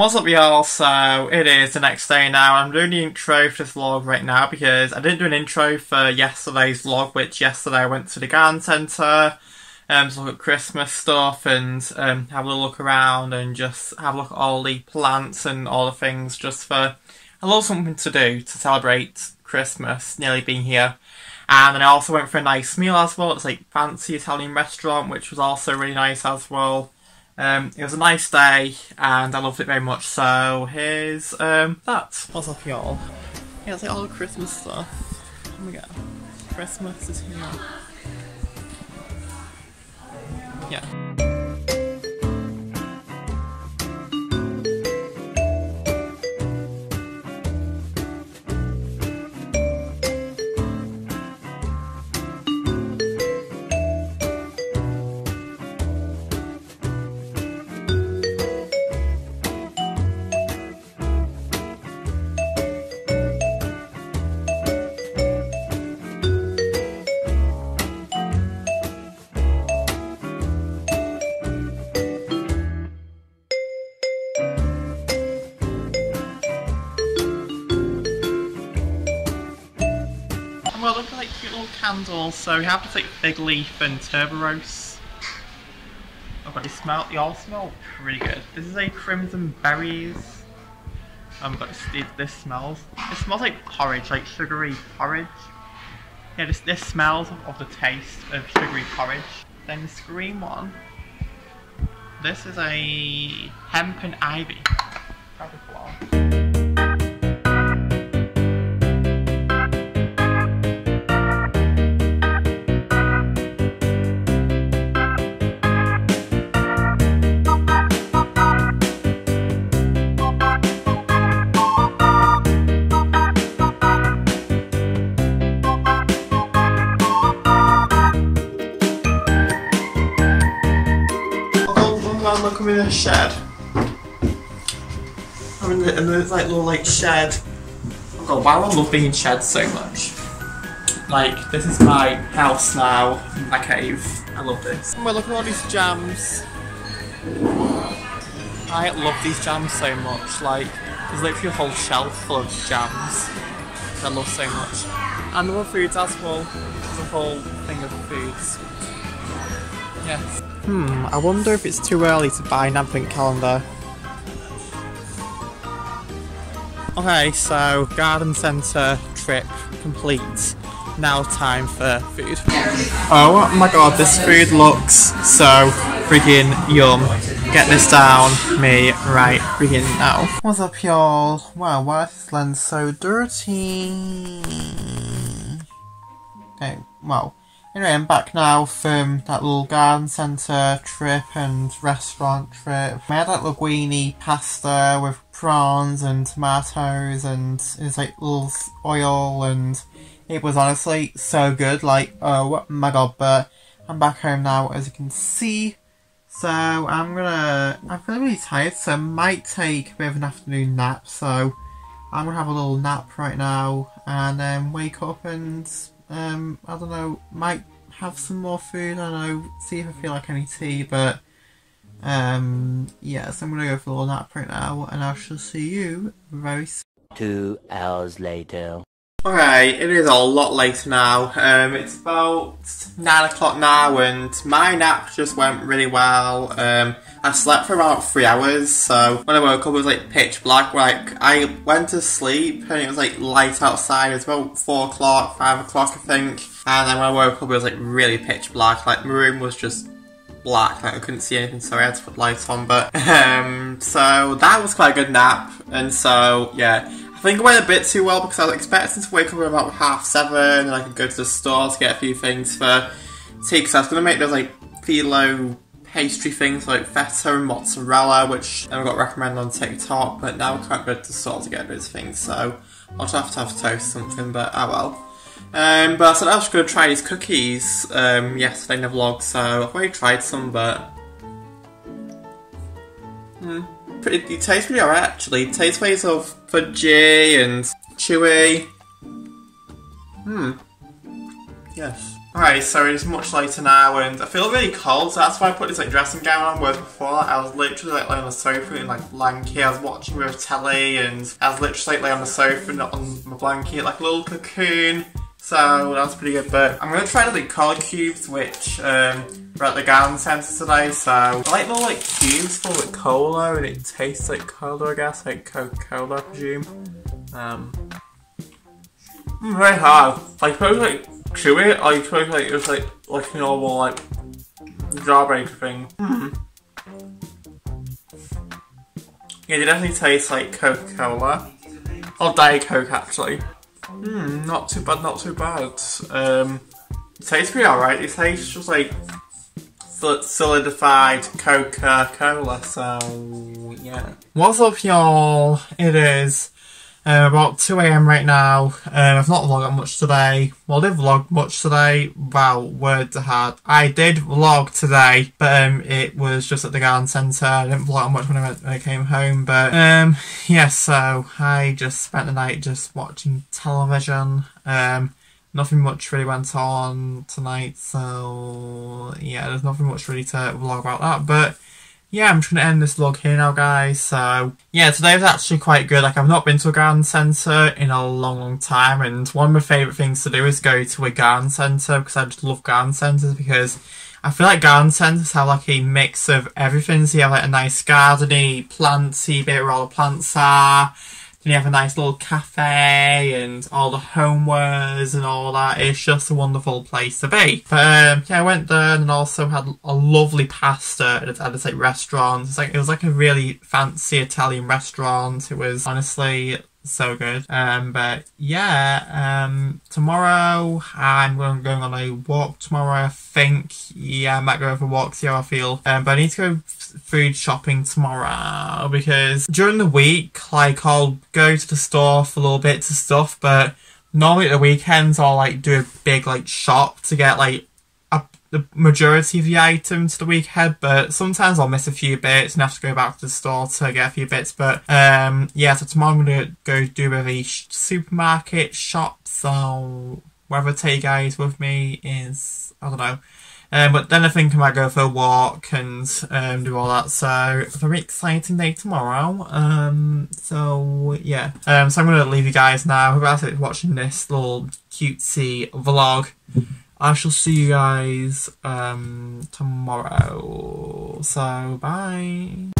What's up y'all? So it is the next day now. I'm doing the intro for this vlog right now because I didn't do an intro for yesterday's vlog, which yesterday I went to the garden centre um, to look at Christmas stuff and um, have a little look around and just have a look at all the plants and all the things just for a little something to do to celebrate Christmas nearly being here. And then I also went for a nice meal as well. It's like fancy Italian restaurant, which was also really nice as well. Um, it was a nice day, and I loved it very much. So here's um, that. What's up, y'all? Here's like all the Christmas stuff. Oh my god, Christmas is here. Candles. So we have to take fig leaf and tuberose. Oh god, you smell, you all smell pretty good. This is a crimson berries. Um, but this, this smells, it smells like porridge, like sugary porridge. Yeah, this, this smells of the taste of sugary porridge. Then the green one, this is a hemp and ivy. Probably man, I'm in a shed. I'm in the, in like little like shed. Oh god, why do I love being in sheds so much? Like, this is my house now, my cave. I love this. Oh well, look at all these jams. I love these jams so much. Like, there's literally a whole shelf full of jams. I love so much. And other foods as well. There's a whole thing of foods. Yes. Hmm, I wonder if it's too early to buy an advent calendar. Okay, so garden centre trip complete. Now time for food. Oh my god, this food looks so freaking yum. Get this down me right freaking now. What's up y'all? Wow, why is this lens so dirty? Okay, well. Anyway, I'm back now from that little garden centre trip and restaurant trip. I had that linguine pasta with prawns and tomatoes and it was like little oil and it was honestly so good. Like, oh my god, but I'm back home now as you can see. So I'm gonna, I'm feeling really tired so I might take a bit of an afternoon nap. So I'm gonna have a little nap right now and then wake up and um, I don't know, might have some more food, I don't know, see if I feel like any tea, but um, yeah, so I'm gonna go for little nap right now, and I shall see you very soon. Two hours later. Okay, it is a lot later now. Um, it's about nine o'clock now, and my nap just went really well. Um, I slept for about three hours, so when I woke up, it was like pitch black. Like I went to sleep, and it was like light outside. It was about four o'clock, five o'clock, I think. And then when I woke up, it was like really pitch black. Like my room was just black, like I couldn't see anything, so I had to put lights on. But um, so that was quite a good nap, and so yeah. I think it went a bit too well because I was expecting to wake up at about half seven and I could go to the store to get a few things for tea because I was going to make those like phyllo pastry things like feta and mozzarella which I got recommended on TikTok but now I can't go to the store to get those things so I'll just have to have toast something but oh well. Um, but I said I was going to try these cookies um, yesterday in the vlog so I've already tried some but hmm, pretty, it tastes pretty alright actually. It tastes very sort of fudgy and chewy. Hmm. Yes. Alright, so it's much later now and I feel really cold, so that's why I put this like dressing gown on, whereas before I was literally like laying on the sofa in like blanket, I was watching with telly and I was literally like laying on the sofa not on my blanket like a little cocoon. So that was pretty good, but I'm gonna try the like cola cubes which um we're at the garden centre today, so I like the like cubes full with cola and it tastes like cola I guess, like Coca-Cola I presume. Um mm, very hard. I suppose like chew it, I suppose like it's like like a normal like jawbreaker thing. Mm. Yeah, it definitely tastes like Coca-Cola. Or Diet Coke actually. Hmm, not too bad, not too bad. Um, tastes pretty alright. It tastes just like solidified Coca-Cola, so yeah. What's up y'all? It is uh, about 2am right now. Uh, I've not vlogged much today. Well, I did vlog much today. Wow, words to had. I did vlog today, but um, it was just at the garden centre. I didn't vlog much when I, went, when I came home, but um, yeah, so I just spent the night just watching television. Um, nothing much really went on tonight, so yeah, there's nothing much really to vlog about that, but yeah, I'm just going to end this vlog here now, guys. So, yeah, today was actually quite good. Like, I've not been to a garden centre in a long, long time. And one of my favourite things to do is go to a garden centre because I just love garden centres because I feel like garden centres have like a mix of everything. So you have like a nice gardeny, planty bit where all the plants are then you have a nice little cafe and all the homewares and all that. It's just a wonderful place to be. But um, yeah, I went there and also had a lovely pasta at, this like restaurant. Like it was like a really fancy Italian restaurant. It was honestly so good. Um, but yeah, um, tomorrow I'm going, on a walk tomorrow. I think yeah, I might go for a walk see how I feel. Um, but I need to go food shopping tomorrow because during the week, like I'll go to the store for little bits of stuff, but normally at the weekends I'll like do a big like shop to get like the majority of the items the week ahead, but sometimes I'll miss a few bits and have to go back to the store to get a few bits. But um, yeah, so tomorrow I'm gonna go do a the supermarket shop. So whether take you guys with me is I don't know. Um, but then I think I might go for a walk and um, do all that. So very exciting day tomorrow. Um, so yeah. Um, so I'm gonna leave you guys now. Who else is watching this little cutesy vlog? I shall see you guys um, tomorrow. So, bye.